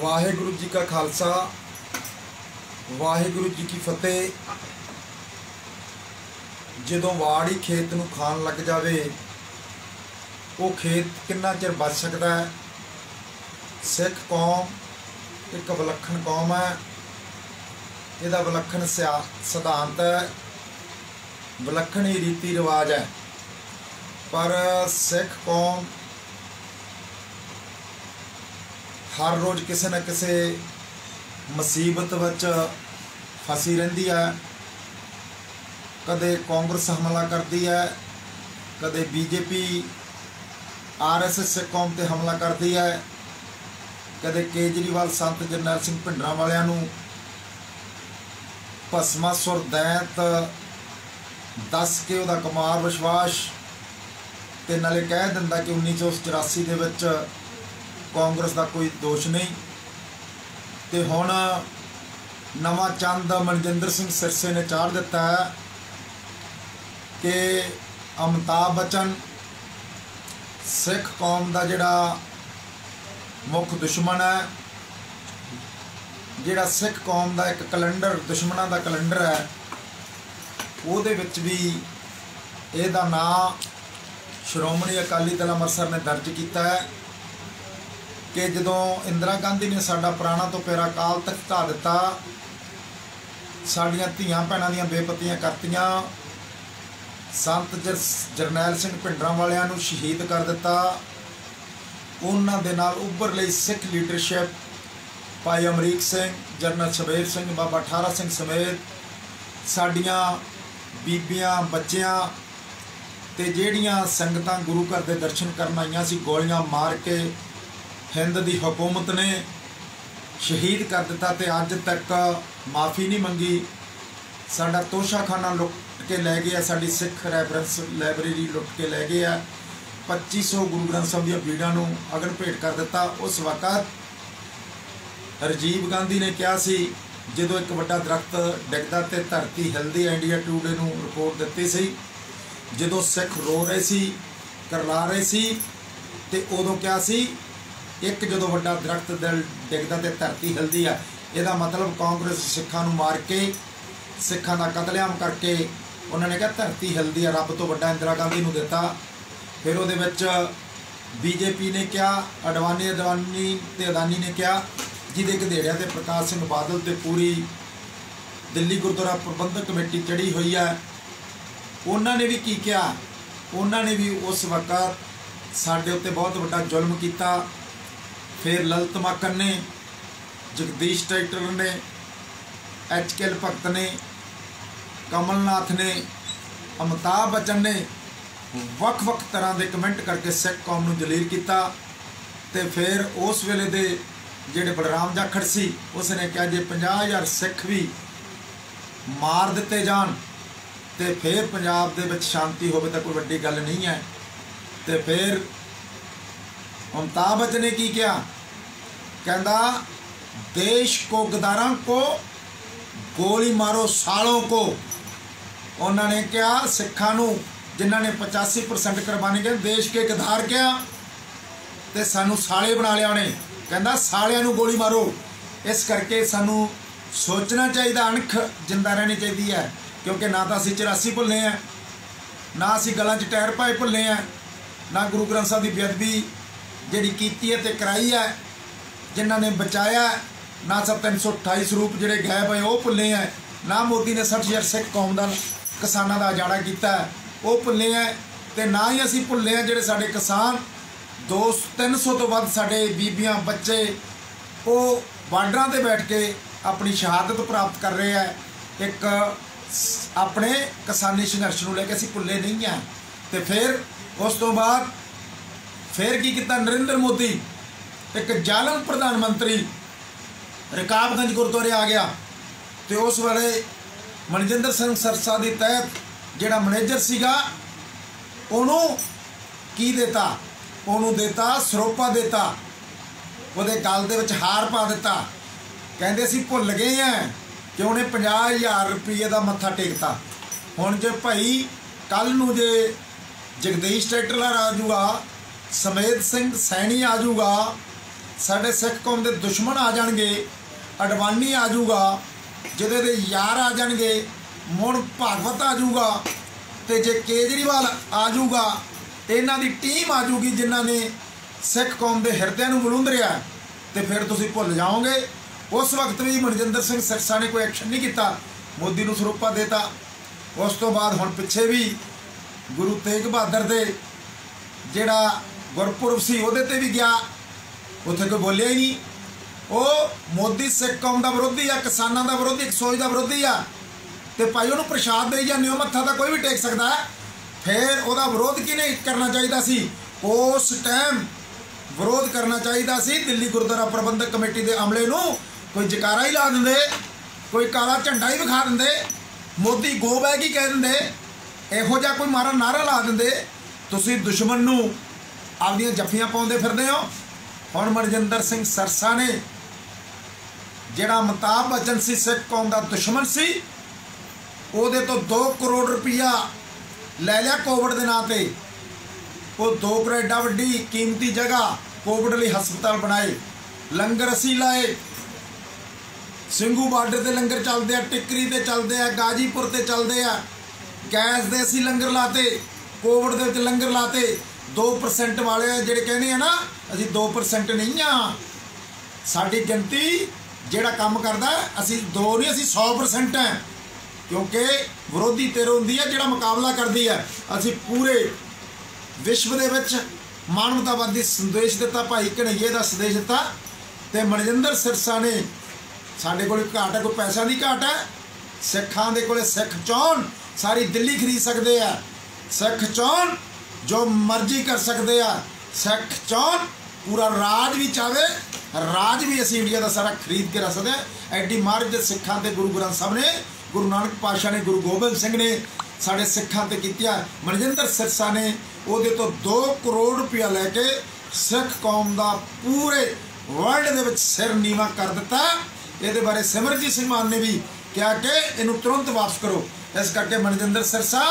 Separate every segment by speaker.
Speaker 1: ਵਾਹਿਗੁਰੂ ਜੀ ਕਾ ਖਾਲਸਾ, ਵਾਹਿਗੁਰੂ ਜੀ ਕੀ ਫਤਿਹ। ਜਦੋਂ ਵਾੜੀ ਖੇਤ ਨੂੰ ਖਾਣ ਲੱਗ ਜਾਵੇ, ਉਹ ਖੇਤ ਕਿੰਨਾ ਚਿਰ ਬਚ ਸਕਦਾ ਹੈ? ਸਿੱਖ ਕੌਮ ਇੱਕ ਵਿਲੱਖਣ ਕੌਮ ਹੈ। ਇਹਦਾ ਵਿਲੱਖਣ ਸਿਆ- ਸਿਧਾਂਤ ਹੈ। ਵਿਲੱਖਣ ਹੀ ਰੀਤੀ ਰਿਵਾਜ ਹੈ। ਪਰ ਸਿੱਖ ਕੌਮ ਹਰ ਰੋਜ਼ ਕਿਸੇ ਨਾ ਕਿਸੇ ਮੁਸੀਬਤ ਵਿੱਚ ਫਸੀ ਰਹਿੰਦੀ ਹੈ। ਕਦੇ ਕਾਂਗਰਸ ਹਮਲਾ ਕਰਦੀ ਹੈ, ਕਦੇ ਬੀਜੇਪੀ ਆਰਐਸਐਸ ਕੌਮ ਤੇ ਹਮਲਾ ਕਰਦੀ ਹੈ, ਕਦੇ ਕੇਜਰੀਵਾਲ ਸੰਤ ਜਰਨੈਲ ਸਿੰਘ ਭਿੰਡਰਾਂ ਵਾਲਿਆਂ ਨੂੰ ਭਸਮਾਸੁਰ ਦੈਂਤ, ਦੱਸ ਕੇ ਉਹਦਾ ਕੁਮਾਰ ਵਿਸ਼ਵਾਸ ਤੇ ਨਾਲੇ ਕਹਿ ਦਿੰਦਾ ਕਿ 1984 ਦੇ ਵਿੱਚ ਕਾਂਗਰਸ ਦਾ ਕੋਈ ਦੋਸ਼ ਨਹੀਂ। ਤੇ ਹੁਣ ਨਵਾਂ ਚੰਦ ਮਨਜਿੰਦਰ ਸਿੰਘ ਸਿਰਸੇ ਨੇ ਚਾੜ ਦਿੱਤਾ ਹੈ ਕਿ ਅਮਤਾਬ ਬਚਨ ਸਿੱਖ ਕੌਮ ਦਾ ਜਿਹੜਾ ਮੁੱਖ ਦੁਸ਼ਮਣ ਹੈ, ਜਿਹੜਾ ਸਿੱਖ ਕੌਮ ਦਾ ਇੱਕ ਕੈਲੰਡਰ, ਦੁਸ਼ਮਣਾਂ ਦਾ ਕੈਲੰਡਰ ਹੈ, ਉਹਦੇ ਵਿੱਚ ਵੀ ਇਹਦਾ ਨਾਂ ਸ਼੍ਰੋਮਣੀ ਅਕਾਲੀ ਦਲ ਅੰਮ੍ਰਿਤਸਰ ਨੇ ਦਰਜ ਕੀਤਾ ਹੈ। ਕਿ ਜਦੋਂ ਇੰਦਰਾ ਗਾਂਧੀ ਨੇ ਸਾਡਾ ਪ੍ਰਾਣਾ ਤੋਂ ਪਿਆਰਾ ਕਾਲ ਤੱਕ ਧਾ ਦਿੱਤਾ, ਸਾਡੀਆਂ ਧੀਆਂ ਭੈਣਾਂ ਦੀਆਂ ਬੇਪਤੀਆਂ ਕਰਤੀਆਂ, ਸੰਤ ਜਰਨੈਲ ਸਿੰਘ ਭਿੰਡਰਾਂ ਵਾਲਿਆਂ ਨੂੰ ਸ਼ਹੀਦ ਕਰ ਦਿੱਤਾ। ਉਹਨਾਂ ਦੇ ਨਾਲ ਉੱਭਰ ਲਈ ਸਿੱਖ ਲੀਡਰਸ਼ਿਪ ਭਾਈ ਅਮਰੀਕ ਸਿੰਘ, ਜਰਨਲ ਸ਼ਬੀਰ ਸਿੰਘ, ਬਾਬਾ ਠਾਰਾ ਸਿੰਘ ਸਮੇਤ ਸਾਡੀਆਂ ਬੀਬੀਆਂ, ਬੱਚਿਆਂ ਤੇ ਜਿਹੜੀਆਂ ਸੰਗਤਾਂ ਗੁਰੂ ਘਰ ਦੇ ਦਰਸ਼ਨ ਕਰਨ ਆਈਆਂ ਸੀ, ਗੋਲੀਆਂ ਮਾਰ ਕੇ ਹਿੰਦ ਦੀ ਹਕੂਮਤ ਨੇ ਸ਼ਹੀਦ ਕਰ ਦਿੱਤਾ ਤੇ ਅੱਜ ਤੱਕ ਮਾਫੀ ਨਹੀਂ ਮੰਗੀ। ਸਾਡਾ ਤੋਸ਼ਾਖਾਨਾ ਲੁੱਟ ਕੇ ਲੈ ਗਏ ਆ ਸਾਡੀ ਸਿੱਖ ਰੈਫਰੈਂਸ ਲਾਇਬ੍ਰੇਰੀ ਲੁੱਟ ਕੇ ਲੈ ਗਏ ਆ 2500 ਗੁਰੂ ਗ੍ਰੰਥ ਸਾਹਿਬ ਦੀਆਂ ਬੀੜਾਂ ਨੂੰ ਅਗਨ ਭੇਟ ਕਰ ਦਿੱਤਾ। ਉਸ ਵਕਤ ਰਜੀਵ ਗਾਂਧੀ ਨੇ ਕਿਹਾ ਸੀ, ਜਦੋਂ ਇੱਕ ਵੱਡਾ ਦਰਖਤ ਡਿੱਗਦਾ ਤੇ ਧਰਤੀ ਹਿਲਦੀ ਇੰਡੀਆ ਟੂਡੇ ਨੂੰ ਰਿਪੋਰਟ ਦਿੱਤੀ ਸੀ, ਜਦੋਂ ਸਿੱਖ ਰੋ ਰਹੇ ਸੀ ਕਰਲਾ ਰਹੇ ਸੀ ਤੇ ਉਦੋਂ ਕਿਹਾ ਸੀ ਇੱਕ ਜਦੋਂ ਵੱਡਾ ਦਰਖਤ ਦਿਲ ਡਿੱਗਦਾ ਤੇ ਧਰਤੀ ਹਿਲਦੀ ਆ, ਇਹਦਾ ਮਤਲਬ ਕਾਂਗਰਸ ਸਿੱਖਾਂ ਨੂੰ ਮਾਰ ਕੇ, ਸਿੱਖਾਂ ਦਾ ਕਤਲੇਆਮ ਕਰਕੇ ਉਹਨਾਂ ਨੇ ਕਿਹਾ ਧਰਤੀ ਹਿਲਦੀ ਆ, ਰੱਬ ਤੋਂ ਵੱਡਾ ਇੰਦਰਾ ਗਾਂਧੀ ਨੂੰ ਦਿੱਤਾ। ਫਿਰ ਉਹਦੇ ਵਿੱਚ ਬੀਜੇਪੀ ਨੇ ਕਿਹਾ, ਅਡਵਾਨੀ ਅਡਵਾਨੀ ਤੇ ਅਦਾਨੀ ਨੇ ਕਿਹਾ, ਜਿਹਦੇ ਘਦੇੜਿਆਂ ਤੇ ਪ੍ਰਕਾਸ਼ ਸਿੰਘ ਬਾਦਲ ਤੇ ਪੂਰੀ ਦਿੱਲੀ ਗੁਰਦੁਆਰਾ ਪ੍ਰਬੰਧਕ ਕਮੇਟੀ ਚੜੀ ਹੋਈ ਹੈ ਉਹਨਾਂ ਨੇ ਵੀ ਕੀ ਕਿਹਾ? ਉਹਨਾਂ ਨੇ ਵੀ ਉਸ ਵਕਤ ਸਾਡੇ ਉੱਤੇ ਬਹੁਤ ਵੱਡਾ ਜ਼ੁਲਮ ਕੀਤਾ। ਫਿਰ ਲਲਤ ਮਾਕਨ ਨੇ, ਜਗਦੀਸ਼ ਟਰੈਕਟਰ ਨੇ, ਐਚ ਕੇਲ ਭਗਤ ਨੇ, ਕਮਲਨਾਥ ਨੇ ਅਮਤਾਬ ਬਚਨ ਨੇ ਵੱਖ-ਵੱਖ ਤਰ੍ਹਾਂ ਦੇ ਕਮੈਂਟ ਕਰਕੇ ਸਿੱਖ ਕੌਮ ਨੂੰ ਜਲੀਲ ਕੀਤਾ ਤੇ ਫਿਰ ਉਸ ਵੇਲੇ ਦੇ ਜਿਹੜੇ ਬਲਰਾਮ ਜਾਖੜ ਸੀ ਉਸ ਨੇ ਕਿਹਾ ਜੇ 50000 ਸਿੱਖ ਵੀ ਮਾਰ ਦਿੱਤੇ ਜਾਣ ਤੇ ਫਿਰ ਪੰਜਾਬ ਦੇ ਵਿੱਚ ਸ਼ਾਂਤੀ ਹੋਵੇ ਤਾਂ ਕੋਈ ਵੱਡੀ ਗੱਲ ਨਹੀਂ ਹੈ। ਤੇ ਫਿਰ ਅਮਤਾਬ ਬਚਨ ਨੇ ਕੀ ਕਿਹਾ? ਕਹਿੰਦਾ, ਦੇਸ਼ ਕੋ ਗਦਾਰਾਂ ਕੋ, ਗੋਲੀ ਮਾਰੋ ਸਾਲੋਂ ਕੋ। ਉਹਨਾਂ ਨੇ ਕਿਹਾ, ਸਿੱਖਾਂ ਨੂੰ, ਜਿਨ੍ਹਾਂ ਨੇ 85% ਕੁਰਬਾਨੀ ਕੀਤੀ ਦੇਸ਼ ਕੇ ਗਦਾਰ ਕਿਹਾ ਤੇ ਸਾਨੂੰ ਸਾਲੇ ਬਣਾ ਲਿਆ ਉਹਨੇ। ਕਹਿੰਦਾ, ਸਾਲਿਆਂ ਨੂੰ ਗੋਲੀ ਮਾਰੋ। ਇਸ ਕਰਕੇ ਸਾਨੂੰ ਸੋਚਣਾ ਚਾਹੀਦਾ, ਅਣਖ ਜਿੰਦਾ ਰਹਿਣੀ ਚਾਹੀਦੀ ਹੈ। ਕਿਉਂਕਿ ਨਾ ਤਾਂ ਅਸੀਂ 84 ਭੁੱਲੇ ਆ ਨਾ ਅਸੀਂ ਗਲਾਂ 'ਚ ਟਾਇਰ ਪਾਏ ਭੁੱਲੇ ਆ ਨਾ ਗੁਰੂ ਗ੍ਰੰਥ ਸਾਹਿਬ ਦੀ ਬੇਅਦਬੀ ਜਿਹੜੀ ਕੀਤੀ ਹੈ ਤੇ ਕਰਾਈ ਹੈ ਜਿਨ੍ਹਾਂ ਨੇ ਬਚਾਇਆ, ਨਾ ਸਭ 328 ਸਰੂਪ ਜਿਹੜੇ ਗਾਇਬ ਹੋਏ, ਉਹ ਭੁੱਲੇ ਆ। ਨਾ ਮੋਦੀ ਨੇ 60000 ਸਿੱਖ ਕੌਮ ਦਾ, ਕਿਸਾਨਾਂ ਦਾ ਉਜਾੜਾ ਕੀਤਾ। ਉਹ ਭੁੱਲੇ ਆ ਤੇ ਨਾ ਹੀ ਅਸੀਂ ਭੁੱਲੇ ਆ ਜਿਹੜੇ ਸਾਡੇ ਕਿਸਾਨ 2 300 ਤੋਂ ਵੱਧ ਸਾਡੇ ਬੀਬੀਆਂ, ਬੱਚੇ, ਉਹ ਬਾਰਡਰਾਂ ਤੇ ਬੈਠ ਕੇ ਆਪਣੀ ਸ਼ਹਾਦਤ ਪ੍ਰਾਪਤ ਕਰ ਰਹੇ ਆ। ਇੱਕ ਆਪਣੇ ਕਿਸਾਨੀ ਸੰਘਰਸ਼ ਨੂੰ ਲੈ ਕੇ ਅਸੀਂ ਭੁੱਲੇ ਨਹੀਂ ਆ। ਤੇ ਫਿਰ ਉਸ ਤੋਂ ਬਾਅਦ ਫਿਰ ਕੀ ਕੀਤਾ ਨਰਿੰਦਰ ਮੋਦੀ? ਇੱਕ ਜ਼ਾਲਮ ਪ੍ਰਧਾਨ ਮੰਤਰੀ ਰਕਾਬਗੰਜ ਗੁਰਦੁਆਰੇ ਆ ਗਿਆ ਤੇ ਉਸ ਵੇਲੇ ਮਨਜਿੰਦਰ ਸਿੰਘ ਸਰਸਾ ਦੇ ਤਹਿਤ ਜਿਹੜਾ ਮੈਨੇਜਰ ਸੀਗਾ, ਉਹਨੂੰ ਕੀ ਦਿੱਤਾ? ਉਹਨੂੰ ਦਿੱਤਾ, ਸਰੋਪਾ ਦਿੱਤਾ। ਉਹਦੇ ਗਲ ਦੇ ਵਿੱਚ ਹਾਰ ਪਾ ਦਿੱਤਾ। ਕਹਿੰਦੇ ਸੀ, ਭੁੱਲ ਗਏ ਆ ਕਿ ਉਹਨੇ 50000 ਰੁਪਏ ਦਾ ਮੱਥਾ ਟੇਕਤਾ। ਹੁਣ ਜੇ ਭਾਈ ਕੱਲ ਨੂੰ ਜੇ ਜਗਦੀਸ਼ ਟਰੈਕਟਰ ਆ ਜੂਗਾ ਸਮੇਤ ਸਿੰਘ ਸੈਣੀ ਆ ਜੂਗਾ ਸਾਡੇ ਸਿੱਖ ਕੌਮ ਦੇ ਦੁਸ਼ਮਣ ਆ ਜਾਣਗੇ, ਅਡਵਾਨੀ ਆ ਜਾਊਗਾ, ਜਿਹਦੇ ਦੇ ਯਾਰ ਆ ਜਾਣਗੇ, ਮੁੜ ਭਾਗਵਤ ਆ ਜਾਊਗਾ, ਤੇ ਜੇ ਕੇਜਰੀਵਾਲ ਆ ਜਾਊਗਾ, ਇਹਨਾਂ ਦੀ ਟੀਮ ਆ ਜਾਊਗੀ ਜਿਨ੍ਹਾਂ ਨੇ ਸਿੱਖ ਕੌਮ ਦੇ ਹਿਰਦਿਆਂ ਨੂੰ ਬਲੁੰਦਰਿਆ ਤੇ ਫਿਰ ਤੁਸੀਂ ਭੁੱਲ ਜਾਓਗੇ, ਉਸ ਵਕਤ ਵੀ ਮਨਜਿੰਦਰ ਸਿੰਘ ਸਿਰਸਾ ਨੇ ਕੋਈ ਐਕਸ਼ਨ ਨਹੀਂ ਕੀਤਾ, ਮੋਦੀ ਨੂੰ ਸਰੂਪਾ ਦੇਤਾ। ਉਸ ਤੋਂ ਬਾਅਦ ਹੁਣ ਪਿੱਛੇ ਵੀ ਗੁਰੂ ਤੇਗ ਬਹਾਦਰ ਦੇ ਜਿਹੜਾ ਗੁਰਪੁਰਬ ਸੀ ਉਹਦੇ ਤੇ ਵੀ ਗਿਆ। ਉੱਥੇ ਕੋਈ ਬੋਲਿਆ ਹੀ ਨਹੀਂ। ਉਹ ਮੋਦੀ, ਸਿੱਖ ਕੌਮ ਦਾ ਵਿਰੋਧੀ ਆ, ਕਿਸਾਨਾਂ ਦਾ ਵਿਰੋਧੀ, ਇੱਕ ਸੋਚ ਦਾ ਵਿਰੋਧੀ ਆ। ਤੇ ਭਾਈ ਉਹਨੂੰ ਪ੍ਰਸ਼ਾਦ ਦੇਈ ਜਾਂਦੇ ਹੋ, ਮੱਥਾ ਤਾਂ ਕੋਈ ਵੀ ਟੇਕ ਸਕਦਾ। ਫਿਰ ਉਹਦਾ ਵਿਰੋਧ ਕਿਹਨੇ ਕਰਨਾ ਚਾਹੀਦਾ ਸੀ? ਉਸ ਟਾਈਮ ਵਿਰੋਧ ਕਰਨਾ ਚਾਹੀਦਾ ਸੀ ਦਿੱਲੀ ਗੁਰਦੁਆਰਾ ਪ੍ਰਬੰਧਕ ਕਮੇਟੀ ਦੇ ਅਮਲੇ ਨੂੰ। ਕੋਈ ਜਕਾਰਾ ਹੀ ਲਾ ਦਿੰਦੇ, ਕੋਈ ਕਾਲਾ ਝੰਡਾ ਹੀ ਵਿਖਾ ਦਿੰਦੇ। ਮੋਦੀ ਗੋ ਬੈਗ ਹੀ ਕਹਿ ਦਿੰਦੇ, ਇਹੋ ਜਿਹਾ ਕੋਈ ਮਾਰਾ ਨਾਰਾ ਲਾ ਦਿੰਦੇ। ਤੁਸੀਂ ਦੁਸ਼ਮਣ ਨੂੰ ਆਪਦੀਆਂ ਜੱਫੀਆਂ ਪਾਉਂਦੇ ਫਿਰਦੇ ਹੋ। ਹੁਣ ਮਨਜਿੰਦਰ ਸਿੰਘ ਸਰਸਾ ਨੇ ਜਿਹੜਾ ਮਤਾਬ ਬਚਨ ਸੀ, ਸਿੱਖ ਕੌਮ ਦਾ ਦੁਸ਼ਮਣ ਸੀ, ਉਹਦੇ ਤੋਂ 2 ਕਰੋੜ ਰੁਪਇਆ ਲੈ ਲਿਆ ਕੋਵਿਡ ਦੇ ਨਾਂ ਤੇ। ਉਹ 2 ਕਰੋੜ ਏਡਾ ਵੱਡੀ ਕੀਮਤੀ ਜਗ੍ਹਾ ਕੋਵਿਡ ਲਈ ਹਸਪਤਾਲ ਬਣਾਏ, ਲੰਗਰ ਅਸੀਂ ਲਾਏ। ਸਿੰਘੂ ਬਾਰਡਰ ਤੇ ਲੰਗਰ ਚੱਲਦੇ ਆ, ਟਿੱਕਰੀ ਤੇ ਚੱਲਦੇ ਆ, ਗਾਜੀਪੁਰ ਤੇ ਚੱਲਦੇ ਆ। ਗੈਸ ਦੇ ਅਸੀਂ ਲੰਗਰ ਲਾਤੇ, ਕੋਵਿਡ ਦੇ ਵਿੱਚ ਲੰਗਰ ਲਾਤੇ। 2% ਵਾਲੇ ਜਿਹੜੇ ਕਹਿੰਦੇ ਆ ਨਾ, ਅਸੀਂ 2% ਨਹੀਂ ਆ। ਸਾਡੀ ਗਿਣਤੀ ਜਿਹੜਾ ਕੰਮ ਕਰਦਾ, ਅਸੀਂ 2 ਨਹੀਂ, ਅਸੀਂ 100% ਹੈ ਕਿਉਂਕਿ ਵਿਰੋਧੀ ਧਿਰ ਹੁੰਦੀ ਹੈ ਜਿਹੜਾ ਮੁਕਾਬਲਾ ਕਰਦੀ ਹੈ ਅਸੀਂ ਪੂਰੇ ਵਿਸ਼ਵ ਦੇ ਵਿੱਚ ਮਾਨਵਤਾਵਾਦੀ ਸੰਦੇਸ਼ ਦਿੱਤਾ, ਭਾਈ ਕਨਈਏ ਦਾ ਸੰਦੇਸ਼ ਦਿੱਤਾ ਤੇ ਮਨਜਿੰਦਰ ਸਿਰਸਾ ਨੇ ਸਾਡੇ ਕੋਲ ਘਾਟ ਹੈ ਕੋਈ ਪੈਸਾ ਦੀ ਘਾਟ ਹੈ ਸਿੱਖਾਂ ਦੇ ਕੋਲੇ ਸਿੱਖ ਚੌਣ, ਸਾਰੀ ਦਿੱਲੀ ਖਰੀਦ ਸਕਦੇ ਆ। ਸਿੱਖ ਚੌਣ ਜੋ ਮਰਜ਼ੀ ਕਰ ਸਕਦੇ ਆ। ਸਿੱਖ ਚੌਣ ਪੂਰਾ ਰਾਜ ਵੀ ਚਾਵੇ, ਰਾਜ ਵੀ ਅਸੀਂ ਇੰਡੀਆ ਦਾ ਸਾਰਾ ਖਰੀਦ ਕੇ ਰੱਖ ਸਕਦੇ ਆ। ਐਡੀ ਮਾਰਜ ਸਿੱਖਾਂ ਤੇ ਗੁਰੂ ਗ੍ਰੰਥ ਸਾਹਿਬ ਨੇ, ਗੁਰੂ ਨਾਨਕ ਪਾਤਸ਼ਾਹ ਨੇ, ਗੁਰੂ ਗੋਬਿੰਦ ਸਿੰਘ ਨੇ ਸਾਡੇ ਸਿੱਖਾਂ ਤੇ ਕੀਤਿਆ। ਮਨਜਿੰਦਰ ਸਿਰਸਾ ਨੇ ਉਹਦੇ ਤੋਂ 2 ਕਰੋੜ ਰੁਪਇਆ ਲੈ ਕੇ ਸਿੱਖ ਕੌਮ ਦਾ ਪੂਰੇ ਵਰਲਡ ਦੇ ਵਿੱਚ ਸਿਰ ਨੀਵਾ ਕਰ ਦਿੱਤਾ। ਇਹਦੇ ਬਾਰੇ ਸਿਮਰਜੀਤ ਸਿੰਘ ਮਾਨ ਨੇ ਵੀ ਕਿਹਾ ਕਿ ਇਹਨੂੰ ਤੁਰੰਤ ਵਾਪਸ ਕਰੋ। ਇਸ ਕਰਕੇ ਮਨਜਿੰਦਰ ਸਿਰਸਾ,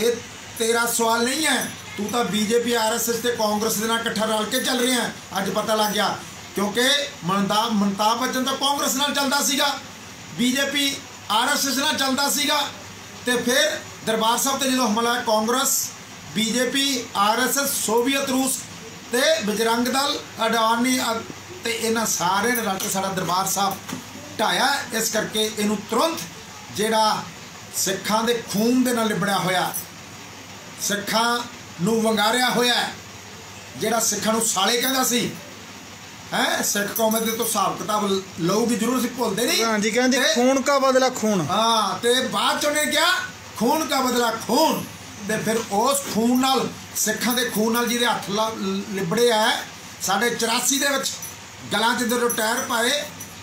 Speaker 1: ਇਹ ਤੇਰਾ ਸਵਾਲ ਨਹੀਂ ਹੈ। ਤੂੰ ਤਾਂ ਬੀਜੇਪੀ ਆਰਐਸਐਸ ਤੇ ਕਾਂਗਰਸ ਦੇ ਨਾਲ ਇਕੱਠਾ ਰਲ ਕੇ ਚੱਲ ਰਿਹਾ ਅੱਜ ਪਤਾ ਲੱਗ ਗਿਆ, ਕਿਉਂਕਿ ਮਨਤਾਬ ਮਨਤਾਬ ਬਚਨ ਤਾਂ ਕਾਂਗਰਸ ਨਾਲ ਚੱਲਦਾ ਸੀਗਾ, ਬੀਜੇਪੀ ਆਰਐਸਐਸ ਨਾਲ ਚੱਲਦਾ ਸੀਗਾ, ਤੇ ਫਿਰ ਦਰਬਾਰ ਸਾਹਿਬ ਤੇ ਜਦੋਂ ਹਮਲਾ ਕਾਂਗਰਸ, ਬੀਜੇਪੀ ਆਰਐਸਐਸ ਸੋਵੀਅਤ ਰੂਸ ਤੇ ਬਜਰੰਗ ਦਲ ਅਡਾਨੀ ਤੇ ਇਹਨਾਂ ਸਾਰੇ ਨੇ ਰਲ ਕੇ ਸਾਡਾ ਦਰਬਾਰ ਸਾਹਿਬ ਢਾਇਆ ਇਸ ਕਰਕੇ ਇਹਨੂੰ ਤੁਰੰਤ ਜਿਹੜਾ ਸਿੱਖਾਂ ਦੇ ਖੂਨ ਦੇ ਨਾਲ ਲਿਬੜਿਆ ਹੋਇਆ ਸਿੱਖਾਂ ਨੂੰ ਵੰਗਾਰਿਆ ਹੋਇਆ ਜਿਹੜਾ ਸਿੱਖਾਂ ਨੂੰ ਸਾਲੇ ਕਹਿੰਦਾ ਸੀ। ਹੈ? ਸਿੱਖ ਕੌਮ ਦੇ ਤੋਂ ਹਿਸਾਬ ਕਿਤਾਬ ਲਊਗੀ ਜ਼ਰੂਰ ਸੀ ਭੁੱਲਦੇ ਨਹੀਂ।
Speaker 2: ਹਾਂਜੀ ਕਹਿੰਦੇ ਖੂਨ ਕਾ ਬਦਲਾ ਖੂਨ।
Speaker 1: ਹਾਂ ਤੇ ਬਾਅਦ ਚ ਉਹਨੇ ਕਿਹਾ ਖੂਨ ਦਾ ਬਦਲਾ ਖੂਨ। ਤੇ ਫਿਰ ਉਸ ਖੂਨ ਨਾਲ ਸਿੱਖਾਂ ਦੇ ਖੂਨ ਨਾਲ ਜਿਹਦੇ ਹੱਥ ਲਿਬੜੇ ਆ ਸਾਡੇ 84 ਦੇ ਵਿੱਚ ਗਲਾਂ 'ਚ ਜਦੋਂ ਟਾਇਰ ਪਾਏ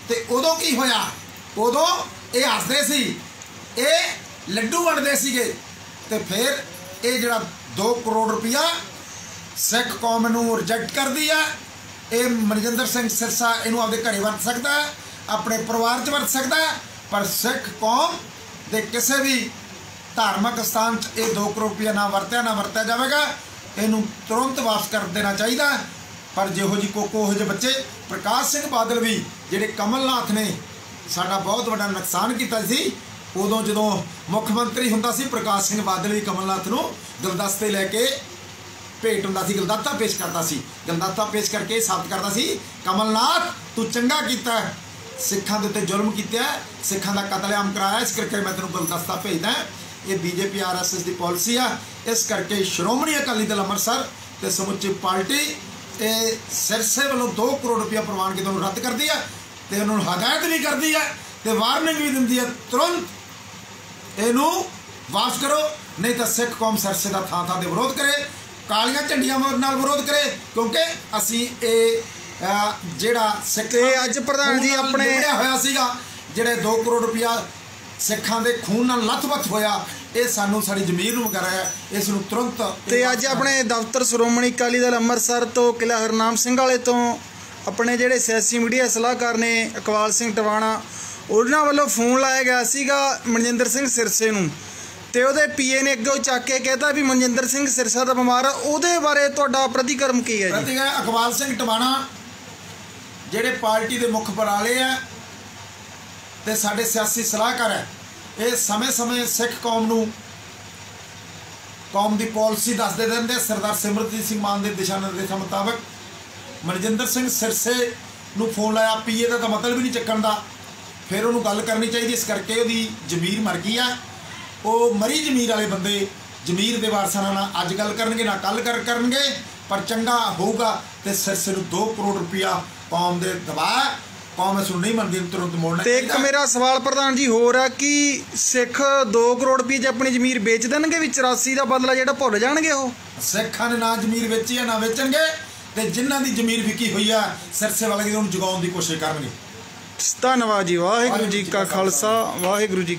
Speaker 1: ਤੇ ਉਦੋਂ ਕੀ ਹੋਇਆ? ਉਦੋਂ ਇਹ ਹੱਸਦੇ ਸੀ। ਇਹ ਲੱਡੂ ਵੰਡਦੇ ਸੀਗੇ। ਤੇ ਫਿਰ ਇਹ ਜਿਹੜਾ 2 ਕਰੋੜ ਰੁਪਇਆ ਸਿੱਖ ਕੌਮ ਨੂੰ ਰਿਜੈਕਟ ਕਰਦੀ ਆ, ਇਹ ਮਨਜਿੰਦਰ ਸਿੰਘ ਸਿਰਸਾ ਇਹਨੂੰ ਆਪਦੇ ਘਰੇ ਵਰਤ ਸਕਦਾ, ਆਪਣੇ ਪਰਿਵਾਰ 'ਚ ਵਰਤ ਸਕਦਾ, ਪਰ ਸਿੱਖ ਕੌਮ ਦੇ ਕਿਸੇ ਵੀ ਧਾਰਮਿਕ ਸਥਾਨ 'ਚ ਇਹ 2 ਕਰੋੜ ਰੁਪਇਆ ਨਾ ਵਰਤਿਆ ਨਾ ਵਰਤਿਆ ਜਾਵੇਗਾ। ਇਹਨੂੰ ਤੁਰੰਤ ਵਾਪਸ ਕਰ ਦੇਣਾ ਚਾਹੀਦਾ। ਪਰ ਜਿਹੋ ਜੀ ਕੋਕੋ, ਉਹ ਜਿਹੇ ਬੱਚੇ, ਪ੍ਰਕਾਸ਼ ਸਿੰਘ ਬਾਦਲ ਵੀ, ਜਿਹੜੇ ਕਮਲਨਾਥ ਨੇ, ਸਾਡਾ ਬਹੁਤ ਵੱਡਾ ਨੁਕਸਾਨ ਕੀਤਾ ਸੀ। ਉਦੋਂ ਜਦੋਂ ਮੁੱਖ ਮੰਤਰੀ ਹੁੰਦਾ ਸੀ ਪ੍ਰਕਾਸ਼ ਸਿੰਘ ਬਾਦਲ ਵੀ ਕਮਲਨਾਥ ਨੂੰ ਗੁਲਦਸਤੇ ਲੈ ਕੇ ਭੇਟ ਹੁੰਦਾ ਸੀ, ਗਲਦਾਤਾ ਪੇਸ਼ ਕਰਦਾ ਸੀ। ਗਲਦਾਤਾ ਪੇਸ਼ ਕਰਕੇ ਸਾਬਤ ਕਰਦਾ ਸੀ, ਕਮਲਨਾਥ, ਤੂੰ ਚੰਗਾ ਕੀਤਾ ਸਿੱਖਾਂ ਦੇ ਉੱਤੇ ਜ਼ੁਲਮ ਕੀਤਾ ਸਿੱਖਾਂ ਦਾ ਕਤਲੇਆਮ ਕਰਾਇਆ ਇਸ ਕਰਕੇ ਮੈਂ ਤੈਨੂੰ ਗਲਦਸਤਾ ਭੇਜਦਾ ਇਹ ਬੀਜੇਪੀ, ਆਰਐਸਐਸ ਦੀ ਪਾਲਿਸੀ ਆ। ਇਸ ਕਰਕੇ ਸ਼੍ਰੋਮਣੀ ਅਕਾਲੀ ਦਲ ਅੰਮ੍ਰਿਤਸਰ ਤੇ ਸਮੁੱਚੀ ਪਾਰਟੀ, ਇਹ ਸਿਰਸੇ ਵੱਲੋਂ 2 ਕਰੋੜ ਰੁਪਇਆ ਪ੍ਰਵਾਨਗੀ ਤੋਂ ਰੱਦ ਕਰਦੀ ਆ ਤੇ ਉਹਨਾਂ ਨੂੰ ਹਦਾਇਤ ਵੀ ਕਰਦੀ ਆ ਤੇ ਵਾਰਨਿੰਗ ਵੀ ਦਿੰਦੀ ਆ, ਤੁਰੰਤ ਇਹਨੂੰ ਵਾਪਸ ਕਰੋ ਨਹੀਂ ਤਾਂ ਸਿੱਖ ਕੌਮ ਸਰਸੇ ਦਾ ਥਾਂ ਥਾਂ ਦੇ ਵਿਰੋਧ ਕਰੇ ਕਾਲੀਆਂ ਝੰਡੀਆਂ ਨਾਲ ਵਿਰੋਧ ਕਰੇ ਕਿਉਂਕਿ ਅਸੀਂ ਇਹ ਜਿਹੜਾ ਸਿੱਖ
Speaker 2: ਤੇ ਅੱਜ ਪ੍ਰਧਾਨ ਜੀ ਆਪਣੇ-
Speaker 1: ਹੋਇਆ ਸੀਗਾ ਜਿਹੜੇ 2 ਕਰੋੜ ਰੁਪਇਆ ਸਿੱਖਾਂ ਦੇ ਖੂਨ ਨਾਲ ਲੱਥ-ਬੱਥ ਹੋਇਆ ਇਹ ਸਾਨੂੰ ਸਾਡੀ ਜ਼ਮੀਰ ਨੂੰ ਕਰਾਇਆ ਇਸ ਨੂੰ ਤੁਰੰਤ
Speaker 2: ਤੇ ਅੱਜ ਆਪਣੇ ਦਫ਼ਤਰ ਸ਼੍ਰੋਮਣੀ ਅਕਾਲੀ ਦਲ ਅੰਮ੍ਰਿਤਸਰ ਤੋਂ ਕਿਲਾ ਹਰਨਾਮ ਸਿੰਘ ਵਾਲੇ ਤੋਂ ਆਪਣੇ ਜਿਹੜੇ ਸਿਆਸੀ ਮੀਡੀਆ ਸਲਾਹਕਾਰ ਨੇ ਇਕਬਾਲ ਸਿੰਘ ਟਵਾਣਾ ਉਹਨਾਂ ਵੱਲੋਂ ਫੋਨ ਲਾਇਆ ਗਿਆ ਸੀਗਾ ਮਨਜਿੰਦਰ ਸਿੰਘ ਸਿਰਸੇ ਨੂੰ ਤੇ ਉਹਦੇ ਪੀਏ ਨੇ ਅੱਗੇ ਚੱਕ ਕੇ ਕਹਿਤਾ ਵੀ ਮਨਜਿੰਦਰ ਸਿੰਘ ਸਿਰਸਾ ਦਾ ਬਿਮਾਰ ਆ, ਉਹਦੇ ਬਾਰੇ ਤੁਹਾਡਾ ਪ੍ਰਤੀਕਰਮ ਕੀ ਹੈ ਜੀ?
Speaker 1: ਪ੍ਰਤੀਕ ਹੈ ਸਿੰਘ ਟਵਾਣਾ ਜਿਹੜੇ ਪਾਰਟੀ ਦੇ ਮੁੱਖ ਪਰਾਲੇ ਆ ਤੇ ਸਾਡੇ ਸਿਆਸੀ ਸਲਾਹਕਾਰ ਹੈ, ਇਹ ਸਮੇਂ-ਸਮੇਂ ਸਿੱਖ ਕੌਮ ਨੂੰ ਕੌਮ ਦੀ ਪਾਲਿਸੀ ਦੱਸਦੇ ਰਹਿੰਦੇ ਸਰਦਾਰ ਸਿਮਰਜੀਤ ਸਿੰਘ ਮਾਨ ਦੇ ਦਿਸ਼ਾ ਨਿਰਦੇਸ਼ਾਂ ਮੁਤਾਬਕ। ਮਨਜਿੰਦਰ ਸਿੰਘ ਸਿਰਸੇ ਨੂੰ ਫੋਨ ਲਾਇਆ, ਪੀਏ ਦਾ ਤਾਂ ਮਤਲਬ ਹੀ ਨਹੀਂ ਚੱਕਣ ਦਾ। ਫਿਰ ਉਹਨੂੰ ਗੱਲ ਕਰਨੀ ਚਾਹੀਦੀ ਇਸ ਕਰਕੇ ਉਹਦੀ ਜ਼ਮੀਰ ਮਰ ਗਈ ਆ। ਉਹ ਮਰੀ ਜ਼ਮੀਰ ਵਾਲੇ ਬੰਦੇ ਜ਼ਮੀਰ ਦੇ ਵਾਰਸਾਂ ਨਾਲ ਅੱਜ ਗੱਲ ਕਰਨਗੇ ਨਾ ਕੱਲ ਕਰ ਕਰਨਗੇ ਪਰ ਚੰਗਾ ਹੋਊਗਾ ਤੇ ਸਿਰਸੇ ਨੂੰ 2 ਕਰੋੜ ਰੁਪਇਆ ਕੌਮ ਦੇ ਦਬਾਅ ਕੌਮ ਇਸ ਨੂੰ ਨਹੀਂ ਮੰਨਦੀ ਤੁਰੰਤ ਮੋੜਨਾ
Speaker 2: ਤੇ ਇੱਕ। ਮੇਰਾ ਸਵਾਲ ਪ੍ਰਧਾਨ ਜੀ ਹੋਰ ਆ ਕਿ ਸਿੱਖ 2 ਕਰੋੜ ਰੁਪਏ 'ਚ ਆਪਣੀ ਜ਼ਮੀਰ ਵੇਚ ਦੇਣਗੇ ਵੀ 84 ਦਾ ਬਦਲਾ ਜਿਹੜਾ ਭੁੱਲ ਜਾਣਗੇ ਉਹ?
Speaker 1: ਸਿੱਖਾਂ ਨੇ ਨਾ ਜ਼ਮੀਰ ਵੇਚੀ ਆ ਨਾ ਵੇਚਣਗੇ ਤੇ ਜਿਨ੍ਹਾਂ ਦੀ ਜ਼ਮੀਰ ਵਿਕੀ ਹੋਈ ਆ ਸਿਰਸੇ ਵਾਲੇ ਦੀ ਉਹਨੂੰ ਜਗਾਉਣ ਦੀ ਕੋਸ਼ਿਸ਼ ਕਰਨਗੇ।
Speaker 2: ਧੰਨਵਾਦ ਜੀ ਵਾਹਿਗੁਰੂ ਜੀ ਕਾ ਖਾਲਸਾ ਵਾਹਿਗੁਰੂ ਜੀ